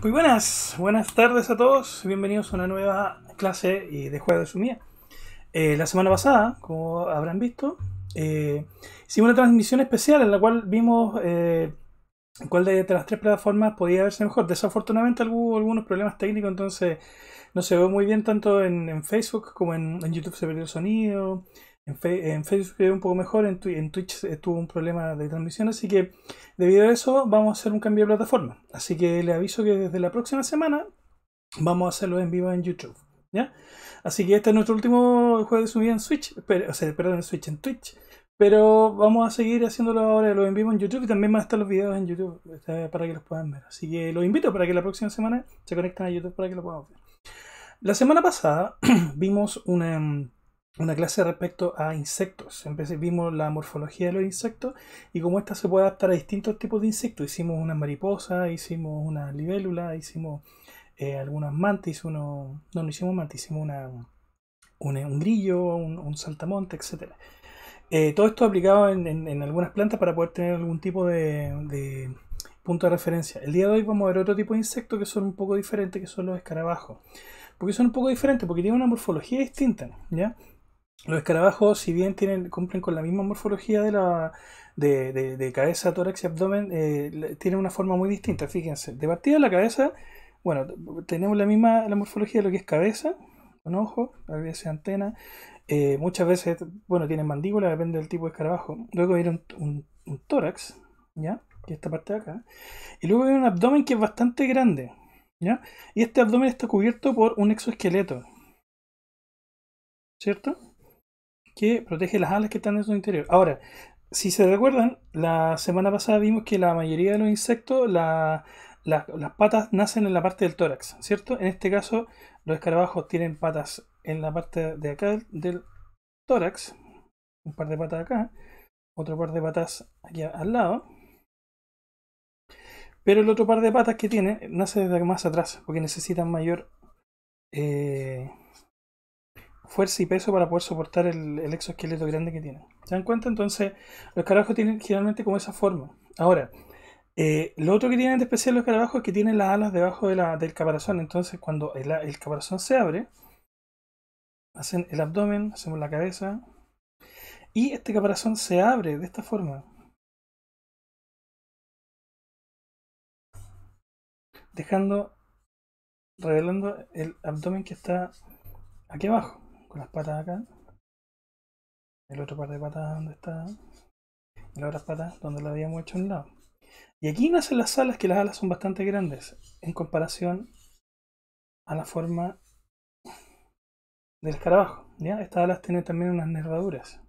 Muy buenas, buenas tardes a todos. Bienvenidos a una nueva clase de juego de sumía. Eh, la semana pasada, como habrán visto, eh, hicimos una transmisión especial en la cual vimos eh, cuál de, las tres plataformas podía verse mejor. Desafortunadamente hubo algunos problemas técnicos, entonces no se ve muy bien tanto en, Facebook como en, en, YouTube se perdió el sonido. En, Facebook ve un poco mejor, en, Twitch tuvo un problema de transmisión, así que debido a eso vamos a hacer un cambio de plataforma. Así que le aviso que desde la próxima semana vamos a hacerlo en vivo en YouTube. ¿ya? Así que este es nuestro último juego de subida en Switch, pero, o sea, perdón, en Switch, en Twitch. Pero vamos a seguir haciéndolo ahora, lo en vivo en YouTube y también van a estar los videos en YouTube este, para que los puedan ver. Así que los invito para que la próxima semana se conecten a YouTube para que lo puedan ver. La semana pasada vimos una una clase respecto a insectos. Empecé, vimos la morfología de los insectos y cómo esta se puede adaptar a distintos tipos de insectos. Hicimos una mariposa, hicimos una libélula, hicimos eh, algunas mantis, uno, no, no hicimos mantis, hicimos una, un grillo, un, saltamonte, etc. Eh, todo esto aplicado en, algunas plantas para poder tener algún tipo de, de, punto de referencia. El día de hoy vamos a ver otro tipo de insectos que son un poco diferentes, que son los escarabajos. porque son un poco diferentes? Porque tienen una morfología distinta, ¿ya? Los escarabajos, si bien tienen, cumplen con la misma morfología de la de, cabeza, tórax y abdomen, eh, tienen una forma muy distinta. Fíjense, de partida la cabeza, bueno, tenemos la misma la morfología de lo que es cabeza, con ojo, a veces antena. Eh, muchas veces, bueno, tienen mandíbula, depende del tipo de escarabajo. Luego viene un, tórax, ¿ya? Que es esta parte de acá. Y luego viene un abdomen que es bastante grande, ¿ya? Y este abdomen está cubierto por un exoesqueleto. ¿Cierto? Que protege las alas que están en su interior. Ahora, si se recuerdan, la semana pasada vimos que la mayoría de los insectos, las patas nacen en la parte del tórax, ¿cierto? En este caso, los escarabajos tienen patas en la parte de acá del tórax, un par de patas acá, otro par de patas aquí al lado. Pero el otro par de patas que tiene nace desde más atrás, porque necesitan mayor eh, fuerza y peso para poder soportar el, exoesqueleto grande que tienen. ¿Se dan cuenta? Entonces, los carabajos tienen generalmente como esa forma. Ahora, eh, lo otro que tienen de especial los carabajos es que tienen las alas debajo de la, del caparazón. Entonces, cuando el, el caparazón se abre, hacen el abdomen, hacemos la cabeza, y este caparazón se abre de esta forma. Dejando, revelando el abdomen que está aquí abajo con las patas acá. El otro par de patas donde está. Y las otras patas donde lo habíamos hecho en un lado. Y aquí nacen las alas, que las alas son bastante grandes en comparación a la forma del escarabajo. ¿ya? Estas alas tienen también unas nervaduras.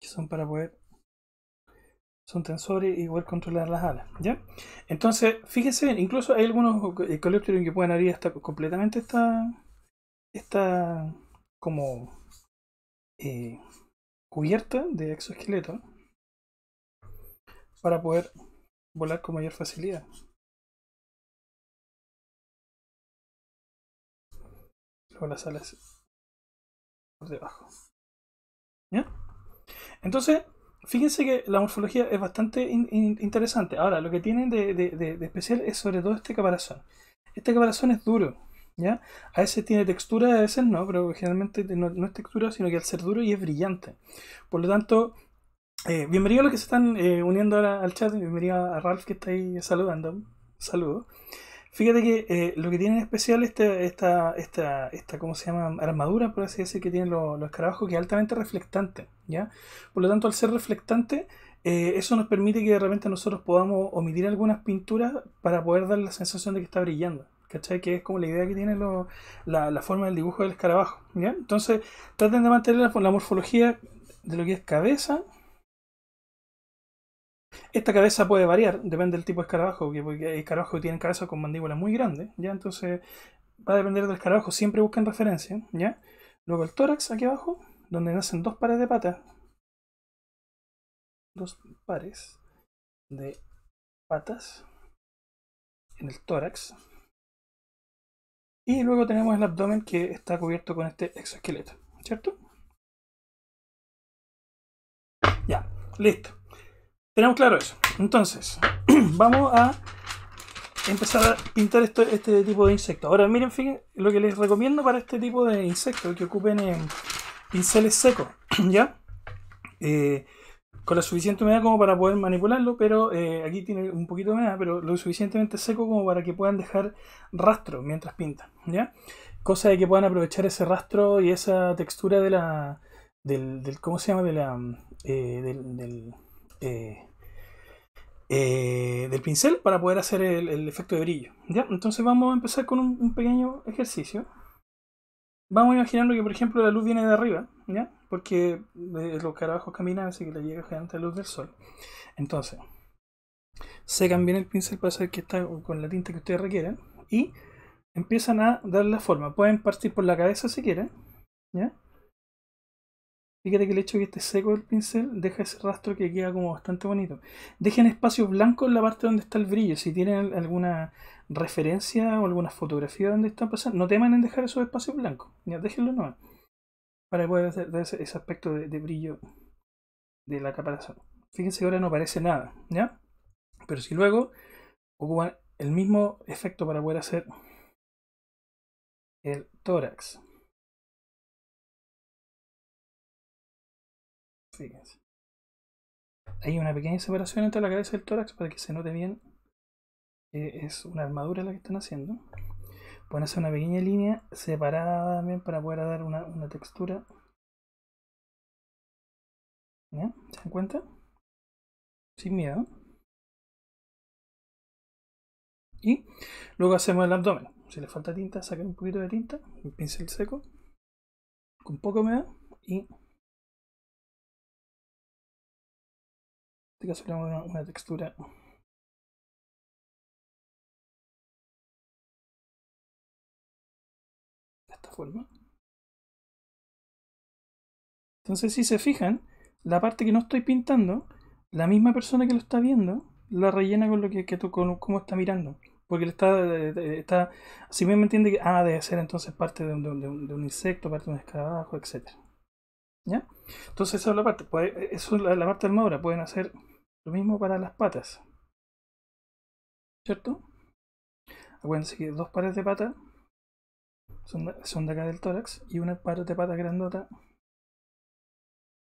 Que son para poder son tensores y poder controlar las alas. ¿ya? Entonces, fíjense incluso hay algunos coleópteros que pueden abrir hasta completamente esta, esta como eh, cubierta de exoesqueleto para poder volar con mayor facilidad. Luego las alas por debajo. ¿Ya? Entonces, fíjense que la morfología es bastante interesante. Ahora, lo que tienen de, especial es sobre todo este caparazón. Este caparazón es duro, ¿ya? A veces tiene textura, a veces no, pero generalmente no, es textura, sino que al ser duro y es brillante. Por lo tanto, eh, a los que se están eh, uniendo ahora al chat, bienvenido a Ralph que está ahí saludando. Saludos. Fíjate que eh, lo que tiene en especial este, esta, esta, esta, ¿cómo se llama? Armadura, por así decir, que tienen los, escarabajos, que es altamente reflectante, ¿ya? Por lo tanto, al ser reflectante, eh, eso nos permite que de repente nosotros podamos omitir algunas pinturas para poder dar la sensación de que está brillando. ¿Cachai? Que es como la idea que tiene la, la, forma del dibujo del escarabajo, ¿ya? Entonces, traten de mantener la morfología de lo que es cabeza, esta cabeza puede variar, depende del tipo de escarabajo, porque hay escarabajos que tienen cabeza con mandíbulas muy grandes, ¿ya? Entonces va a depender del escarabajo, siempre busquen referencia, ¿ya? Luego el tórax aquí abajo, donde nacen dos pares de patas. Dos pares de patas en el tórax. Y luego tenemos el abdomen que está cubierto con este exoesqueleto, ¿cierto? Ya, listo. Tenemos claro eso. Entonces, vamos a empezar a pintar esto- este tipo de insectos. Ahora miren, fíjense, lo que les recomiendo para este tipo de insectos que ocupen eh, pinceles secos, ¿ya? Eh, con la suficiente humedad como para poder manipularlo, pero eh, aquí tiene un poquito de humedad, pero lo suficientemente seco como para que puedan dejar rastro mientras pintan, ¿ya? Cosa de que puedan aprovechar ese rastro y esa textura de la, del, del- ¿cómo se llama? De la, eh, del, del, eh, del pincel para poder hacer el, efecto de brillo, ¿ya? Entonces vamos a empezar con un, pequeño ejercicio. Vamos imaginando que, por ejemplo, la luz viene de arriba, ¿ya? Porque eh, los carabajos caminan, así que le llega generalmente la luz del sol. Entonces, secan bien el pincel para saber que está con la tinta que ustedes requieren y empiezan a darle la forma. Pueden partir por la cabeza si quieren, ¿ya? Fíjate que el hecho de que esté seco el pincel deja ese rastro que queda como bastante bonito. Dejen espacios blancos en la parte donde está el brillo. Si tienen alguna referencia o alguna fotografía donde están pasando, no teman en dejar esos espacios blancos. Ya, déjenlo nomás. Para poder hacer ese, ese aspecto de, brillo de la caparazón. Fíjense que ahora no aparece nada, ¿ya? Pero si luego ocupan el mismo efecto para poder hacer el tórax. Fíjense. Hay una pequeña separación entre la cabeza y el tórax para que se note bien que es una armadura la que están haciendo. Pueden hacer una pequeña línea separada también para poder dar una, textura. ¿Se dan cuenta? Sin miedo. Y luego hacemos el abdomen. Si le falta tinta, saquen un poquito de tinta, un pincel seco, con poca humedad y este caso le damos una, una textura de esta forma. Entonces, si se fijan, la parte que no estoy pintando, la misma persona que lo está viendo, la rellena con lo que, que tú, con cómo está mirando. Porque le está, está, si bien me entiende que, ah, debe ser entonces parte de un, de un- de un insecto, parte de un escarabajo, etc. ¿Ya? Entonces esa es la parte, eso es la, parte de armadura, pueden hacer lo mismo para las patas. ¿Cierto? Acuérdense que dos pares de patas son de acá del tórax y una par de patas grandota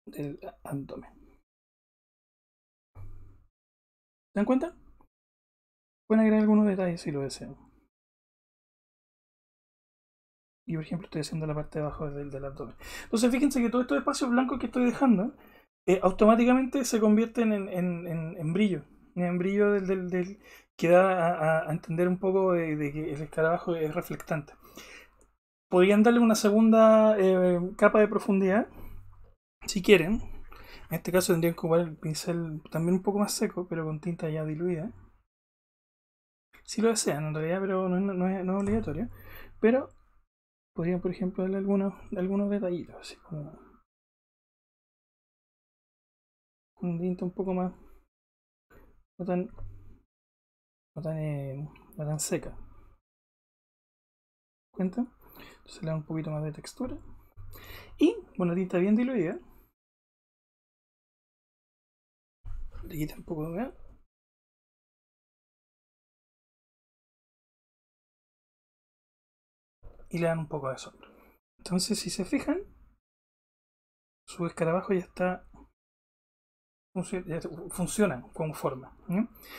del abdomen. ¿Se dan cuenta? Pueden agregar algunos detalles si lo desean. Y por ejemplo estoy haciendo la parte de abajo del, del abdomen. Entonces fíjense que todos estos espacios blancos que estoy dejando eh, automáticamente se convierten en, en- en- brillo. En brillo del, del- que da a, entender un poco de, que el escarabajo es reflectante. Podrían darle una segunda eh, capa de profundidad si quieren. En este caso tendrían que ocupar el pincel también un poco más seco, pero con tinta ya diluida. Si lo desean en realidad, pero no es, no es- no es obligatorio. Pero podrían, por ejemplo, darle algunos, algunos detallitos, así como con tinta un poco más, no tan, no tan, eh, no tan seca. ¿Cuenta? Entonces le da un poquito más de textura. Y una tinta bien diluida. Le quita un poco de Y le dan un poco de sombra. Entonces, si se fijan, su escarabajo ya está funciona con forma.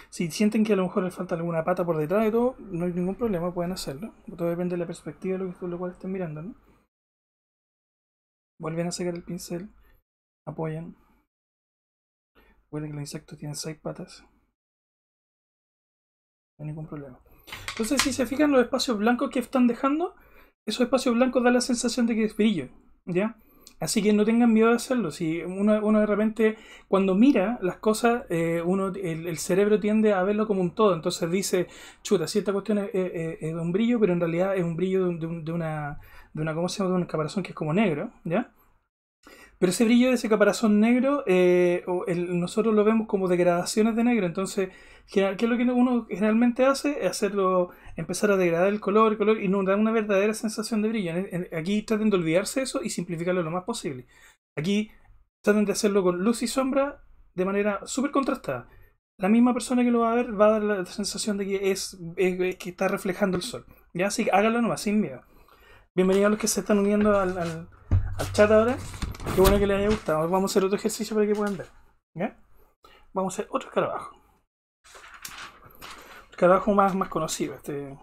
Si sienten que a lo mejor les falta alguna pata por detrás de todo, no hay ningún problema, pueden hacerlo. Todo depende de la perspectiva de lo, que, cual estén mirando. Vuelven a sacar el pincel, apoyan. Recuerden que los insectos tienen seis patas. No hay ningún problema. Entonces, si se fijan los espacios blancos que están dejando, esos espacios blancos dan la sensación de que es brillo. ¿Ya? Así que no tengan miedo de hacerlo. Si uno, uno de repente, cuando mira las cosas, eh, uno, el, cerebro tiende a verlo como un todo. Entonces dice, chuta, si esta cuestión es, un brillo, pero en realidad es un brillo de, un- de un- de una, de una, ¿cómo se llama? De un caparazón que es como negro, ¿ya? Pero ese brillo de ese caparazón negro, eh, nosotros lo vemos como degradaciones de negro. Entonces, general- ¿qué es lo que uno generalmente hace? Es hacerlo, empezar a degradar el color, el color, y nos da una verdadera sensación de brillo. Aquí traten de olvidarse eso y simplificarlo lo más posible. Aquí traten de hacerlo con luz y sombra de manera súper contrastada. la misma persona que lo va a ver va a dar la sensación de que es, que está reflejando el sol. Ya, así que hágalo nomás, sin miedo. Bienvenidos a los que se están uniendo al, al, chat ahora. Qué bueno que les haya gustado. Vamos a hacer otro ejercicio para que puedan ver. Vamos a hacer otro escarabajo. Escarabajo más, más conocido. Este.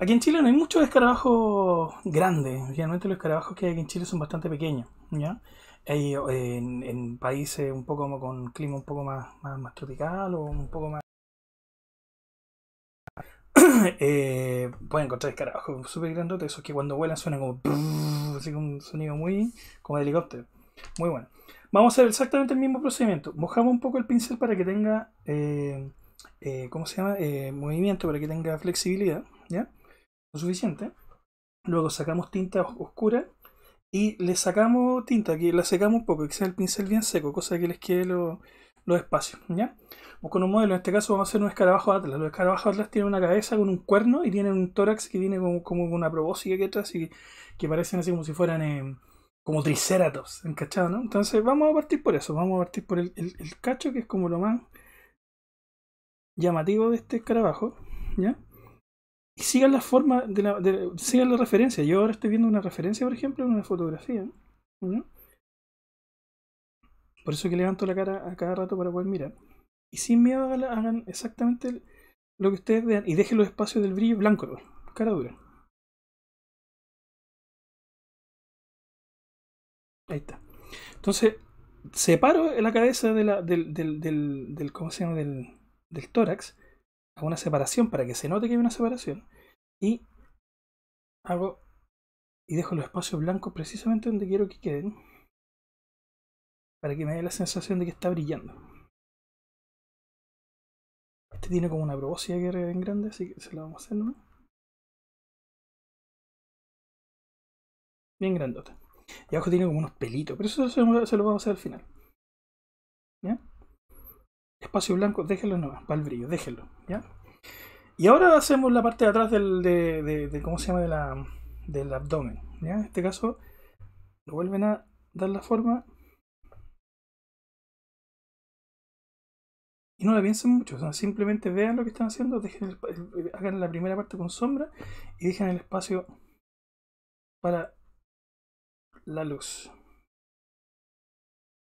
Aquí en Chile no hay muchos escarabajos grandes. Generalmente los escarabajos que hay aquí en Chile son bastante pequeños. ¿ya? Hay, eh, en, países un poco como con clima un poco más, más, tropical o un poco más eh, pueden encontrar escarabajos súper grandotes, esos que cuando vuelan suenan como así como un sonido muy como de helicóptero. Muy bueno. Vamos a hacer exactamente el mismo procedimiento. Mojamos un poco el pincel para que tenga, eh, eh, ¿cómo se llama? Eh, movimiento, para que tenga flexibilidad, ¿ya? Lo suficiente. Luego sacamos tinta os- oscura y le sacamos tinta, que la secamos un poco, que sea el pincel bien seco, cosa que les quede lo- los espacios, ¿ya? Con un modelo, en este caso vamos a hacer un escarabajo atlas. Los escarabajos atlas tienen una cabeza con un cuerno y tienen un tórax que tiene como, como una probóscide que atrás y que parecen así como si fueran eh, como triceratops, ¿encachado, no? Entonces vamos a partir por eso, vamos a partir por el- el cacho, que es como lo más llamativo de este escarabajo, ¿ya? Y sigan la forma, de la, sigan la referencia. Yo ahora estoy viendo una referencia, por ejemplo, en una fotografía. Por eso que levanto la cara a cada rato para poder mirar. Y sin miedo hagan, exactamente lo que ustedes vean y dejen los espacios del brillo blanco, cara dura. Ahí está. Entonces, separo la cabeza de la, del, del, del, del- ¿cómo se llama? Del, del tórax. Hago una separación para que se note que hay una separación. Y hago y dejo los espacios blancos precisamente donde quiero que queden. Para que me dé la sensación de que está brillando. Este tiene como una probóscide que es grande, así que se la vamos a hacer nomás. Bien grandota. Y abajo tiene como unos pelitos, pero eso se lo vamos a hacer al final. Espacio blanco, déjenlo nomás, para el brillo, déjenlo. ¿Ya? Y ahora hacemos la parte de atrás del, de, de- ¿cómo se llama? De la, del abdomen. ¿Ya? En este caso, lo vuelven a dar la forma. Y no la piensen mucho, simplemente vean lo que están haciendo, dejen el- hagan la primera parte con sombra y dejen el espacio para la luz.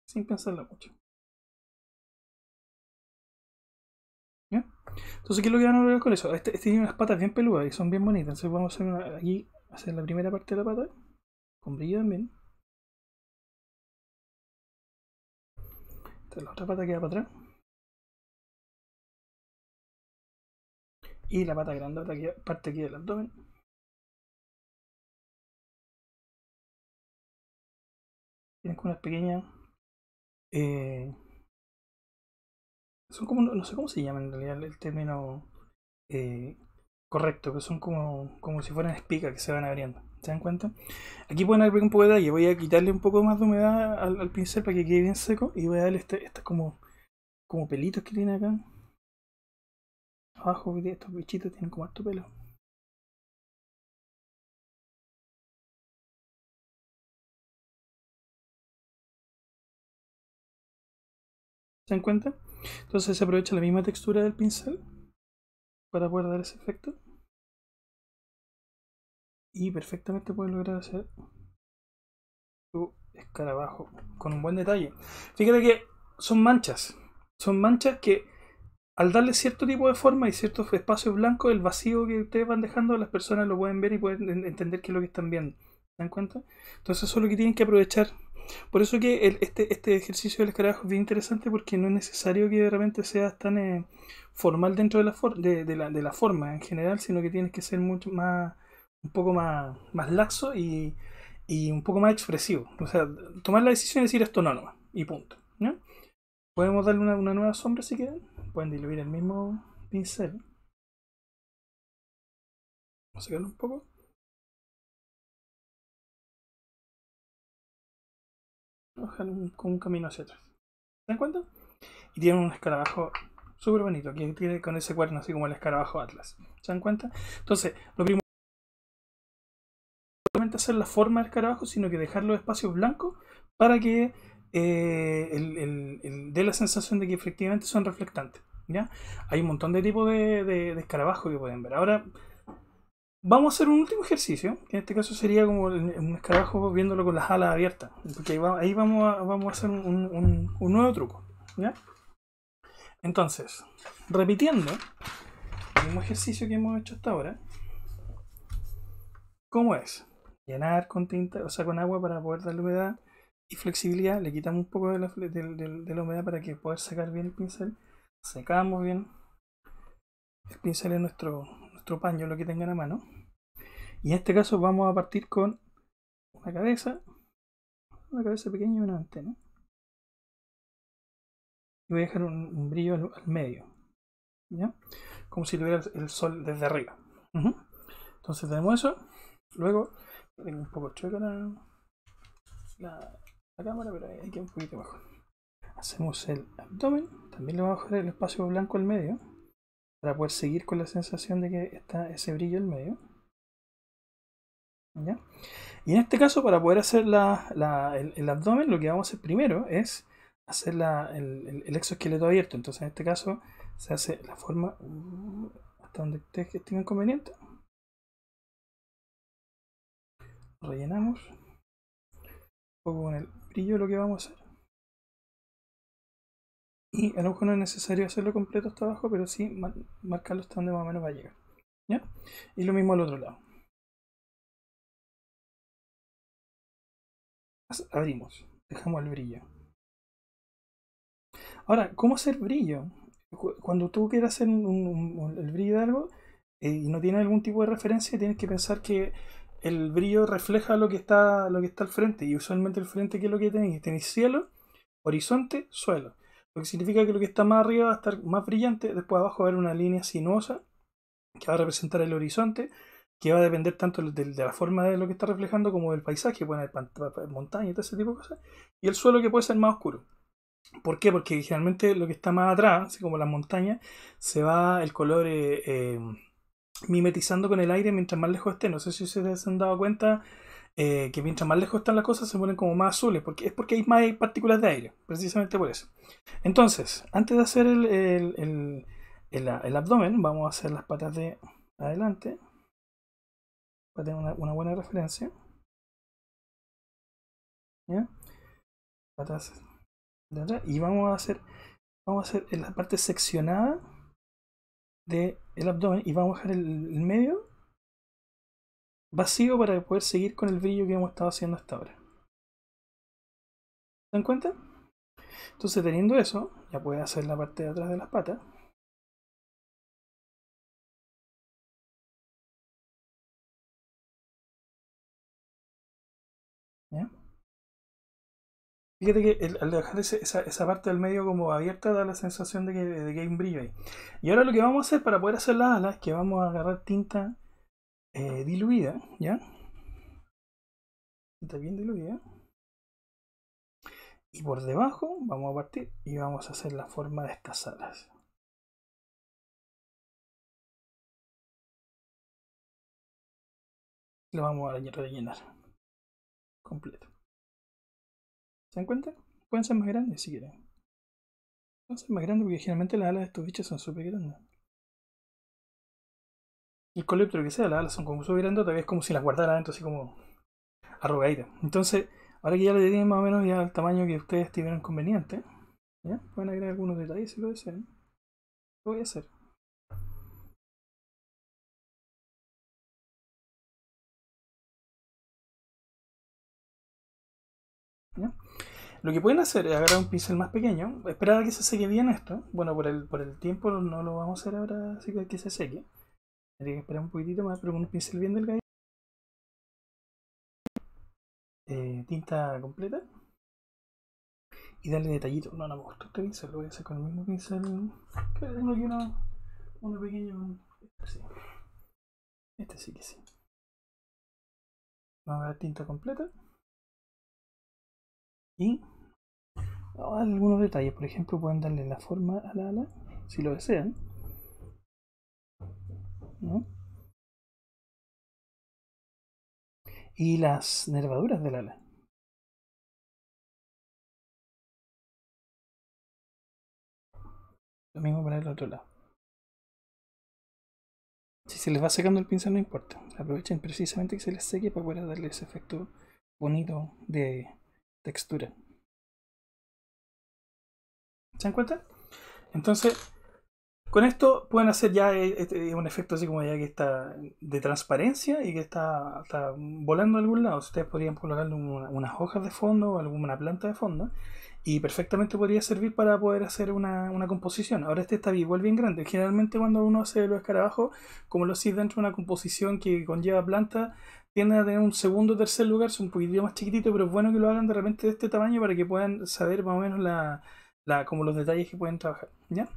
Sin pensarlo mucho. Entonces, ¿qué es lo que van a lograr con eso? Este, este tiene unas patas bien peludas y son bien bonitas. Entonces vamos a hacer una- aquí, hacer la primera parte de la pata, con brillo también. Esta, la otra pata queda para atrás. Y la pata grandota que parte aquí del abdomen. Tienen como unas pequeñas. eh, son como. No sé cómo se llama en realidad el término eh, correcto, pero son como, como si fueran espigas que se van abriendo. ¿Se dan cuenta? Aquí pueden ver un poco de detalle. Voy a quitarle un poco más de humedad al, al pincel para que quede bien seco. Y voy a darle este, estas como, como pelitos que tiene acá. Abajo, estos bichitos tienen como harto pelo. ¿Se dan cuenta? Entonces se aprovecha la misma textura del pincel para poder dar ese efecto. Y perfectamente pueden lograr hacer su escarabajo con un buen detalle. Fíjate que son manchas. Son manchas que al darle cierto tipo de forma y ciertos espacios blancos, el vacío que ustedes van dejando, las personas lo pueden ver y pueden en- entender qué es lo que están viendo. ¿Se dan cuenta? Entonces eso es lo que tienen que aprovechar. Por eso que este, este ejercicio del escarabajo es bien interesante porque no es necesario que de repente seas tan eh, formal dentro de la, for- de, la, de la forma en general, sino que tienes que ser mucho más, un poco más, más laxo y, y un poco más expresivo. O sea, tomar la decisión de decir esto no nomás y punto. ¿no? Podemos darle una, una nueva sombra si quieren. Pueden diluir el mismo pincel. Vamos a sacarlo un poco. Con un camino hacia atrás. ¿Se dan cuenta? Y tiene un escarabajo súper bonito, que tiene con ese cuerno así como el escarabajo Atlas. ¿Se dan cuenta? Entonces, lo primero no hacer la forma del escarabajo, sino que dejar los espacios blancos para que eh, dé la sensación de que efectivamente son reflectantes. ¿ya? Hay un montón de tipos de, de, de escarabajos que pueden ver. Ahora, vamos a hacer un último ejercicio, que en este caso sería como un escarabajo viéndolo con las alas abiertas. Porque ahí, va- ahí vamos, a, hacer un, nuevo truco. Entonces, repitiendo el mismo ejercicio que hemos hecho hasta ahora, ¿cómo es? Llenar con tinta, o sea, con agua para poder darle humedad y flexibilidad. Le quitamos un poco de la, humedad para que poder sacar bien el pincel. Secamos bien el pincel en nuestro, paño, lo que tengan a mano. Y en este caso vamos a partir con una cabeza, una cabeza pequeña y una antena. Y voy a dejar un, brillo al, medio. ¿Ya? Como si tuviera el sol desde arriba. Entonces tenemos eso. Luego, tengo un poco chueca la, la, la cámara, pero hay que un poquito mejor. Hacemos el abdomen. También le vamos a bajar el espacio blanco al medio. Para poder seguir con la sensación de que está ese brillo al medio. ¿Ya? Y en este caso, para poder hacer la, el, abdomen, lo que vamos a hacer primero es hacer la- el, el- el exoesqueleto abierto. Entonces, en este caso, se hace la forma uh, hasta donde ustedes conveniente. Rellenamos un poco con el brillo lo que vamos a hacer. Y a lo mejor no es necesario hacerlo completo hasta abajo, pero sí mar- marcarlo hasta donde más o menos va a llegar. ¿Ya? Y lo mismo al otro lado. Abrimos, dejamos el brillo. Ahora, ¿cómo hacer brillo? Cu- Cuando tú quieras hacer un- el brillo de algo eh, y no tienes algún tipo de referencia, tienes que pensar que el brillo refleja lo que está, lo que está al frente. Y usualmente el frente, ¿qué es lo que tenéis? Tenéis cielo, horizonte, suelo. Lo que significa que lo que está más arriba va a estar más brillante, después abajo va a haber una línea sinuosa que va a representar el horizonte, que va a depender tanto de, la forma de lo que está reflejando como del paisaje, pueden haber montañas y todo ese tipo de cosas, y el suelo que puede ser más oscuro. ¿Por qué? Porque generalmente lo que está más atrás, así como las montañas, se va el color eh, eh, mimetizando con el aire mientras más lejos esté. No sé si se han dado cuenta eh, que mientras más lejos están las cosas se ponen como más azules, porque es porque hay más partículas de aire, precisamente por eso. Entonces, antes de hacer el, el- el- abdomen, vamos a hacer las patas de adelante para tener una, buena referencia. Patas de. Y vamos a hacer, vamos a hacer la parte seccionada del abdomen y vamos a dejar el medio vacío para poder seguir con el brillo que hemos estado haciendo hasta ahora. ¿Se dan cuenta? Entonces teniendo eso, ya puedes hacer la parte de atrás de las patas. ¿Ya? Fíjate que al dejar esa, esa parte del medio como abierta da la sensación de que, de que hay un brillo ahí. Y ahora lo que vamos a hacer para poder hacer las alas es que vamos a agarrar tinta eh, diluida, ¿ya? Tinta bien diluida. Y por debajo vamos a partir y vamos a hacer la forma de estas alas. Lo vamos a rellenar completo. ¿Se dan? Pueden ser más grandes si quieren. Pueden ser más grandes porque generalmente las alas de estos bichos son súper grandes. El coleóptero que sea, las son como súper grandes, todavía es como si las guardara adentro, así como arrugaditas. Entonces, ahora que ya le tienen más o menos ya el tamaño que ustedes tuvieran conveniente, pueden agregar algunos detalles si lo desean. Lo voy a hacer. Lo que pueden hacer es agarrar un pincel más pequeño, esperar a que se seque bien esto. Bueno, por el, por el tiempo no lo vamos a hacer ahora, así que que se seque. Tendría que esperar un poquitito más, pero con un pincel bien delgado. Eh, tinta completa. Y darle detallito. No, no me gusta este pincel, lo voy a hacer con el mismo pincel. Que tengo aquí uno, uno pequeño. Este sí. Este sí que sí. Vamos a ver tinta completa. Y vamos a darle algunos detalles. Por ejemplo, pueden darle la forma a la ala, si lo desean. Y las nervaduras del ala. Lo mismo para el otro lado. Si se les va secando el pincel no importa. Aprovechen precisamente que se les seque para poder darle ese efecto bonito de textura. ¿Se dan cuenta? Entonces, con esto pueden hacer ya eh, este, un efecto así como ya que está de transparencia y que está, volando a algún lado. Ustedes podrían colocarle unas hojas de fondo o alguna planta de fondo y perfectamente podría servir para poder hacer una, composición. Ahora este está igual bien grande. Generalmente cuando uno hace los escarabajos, como lo hacéis dentro de una composición que conlleva planta, tiende a tener un segundo o tercer lugar, es un poquitito más chiquitito, pero es bueno que lo hagan de repente de este tamaño para que puedan saber más o menos la, la, como los detalles que pueden trabajar. ¿ya?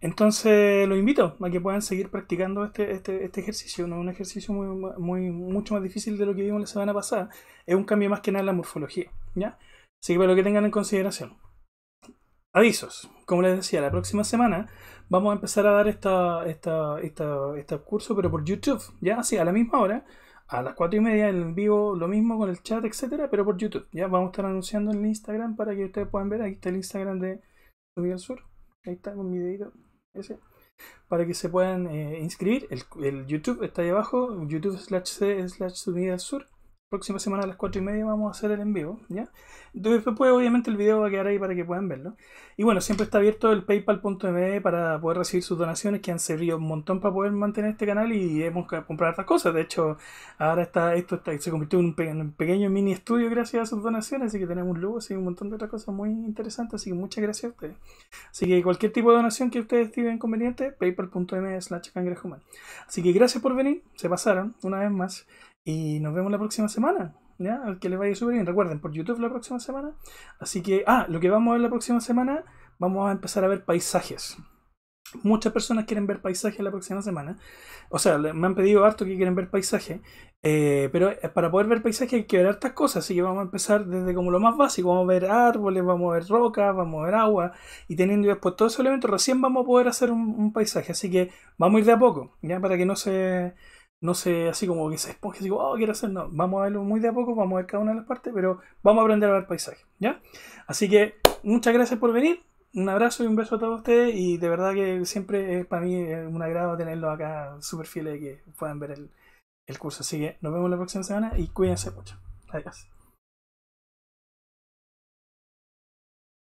Entonces los invito a que puedan seguir practicando este, este, este ejercicio. No es un ejercicio muy, muy, mucho más difícil de lo que vimos la semana pasada. Es un cambio más que nada en la morfología. ¿ya? Así que para lo que tengan en consideración. Avisos. Como les decía, la próxima semana vamos a empezar a dar esta, esta, esta, este curso, pero por YouTube. Ya, así, a la misma hora a las 4 y media en vivo lo mismo con el chat, etcétera, pero por YouTube. Ya vamos a estar anunciando en el Instagram para que ustedes puedan ver. Aquí está el Instagram de Subida al Sur. Ahí está con mi dedito ese. Para que se puedan eh, inscribir. El, YouTube está ahí abajo. YouTube slash C slash Subida al Sur próxima semana a las 4 y media vamos a hacer el en vivo, ¿ya? Después, obviamente, el video va a quedar ahí para que puedan verlo. Y bueno, siempre está abierto el paypal.me para poder recibir sus donaciones que han servido un montón para poder mantener este canal y hemos comprado otras cosas. De hecho, ahora está esto se convirtió en un, pequeño mini estudio gracias a sus donaciones, así que tenemos luz y un montón de otras cosas muy interesantes, así que muchas gracias a ustedes. Así que cualquier tipo de donación que ustedes estimen conveniente, paypal.me slash. Así que gracias por venir, se pasaron una vez más. Y nos vemos la próxima semana. ¿ya? Al que les vaya súper bien. Recuerden, por YouTube la próxima semana. Así que, ah, lo que vamos a ver la próxima semana, vamos a empezar a ver paisajes. Muchas personas quieren ver paisajes la próxima semana. O sea, me han pedido harto que quieren ver paisajes. Eh, pero para poder ver paisajes hay que ver hartas cosas. Así que vamos a empezar desde como lo más básico. Vamos a ver árboles, vamos a ver rocas, vamos a ver agua. Y teniendo después todos esos elementos, recién vamos a poder hacer un paisaje. Así que vamos a ir de a poco. Ya para que no se no sé, así como que se esponje, digo, oh, quiero hacer, no, vamos a verlo muy de a poco, vamos a ver cada una de las partes, pero vamos a aprender a ver paisaje, ¿ya? Así que muchas gracias por venir, un abrazo y un beso a todos ustedes, y de verdad que siempre es para mí un agrado tenerlos acá súper fieles y que puedan ver el, el curso. Así que nos vemos la próxima semana y cuídense mucho. Adiós.